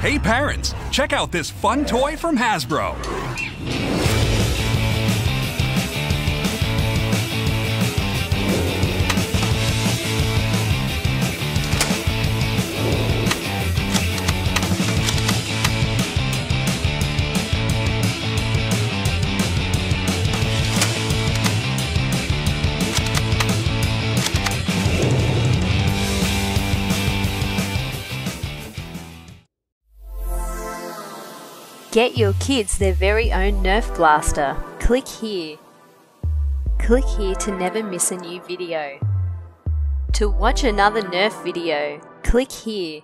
Hey parents, check out this fun toy from Hasbro. Get your kids their very own Nerf blaster. Click here. Click here to never miss a new video. To watch another Nerf video, click here.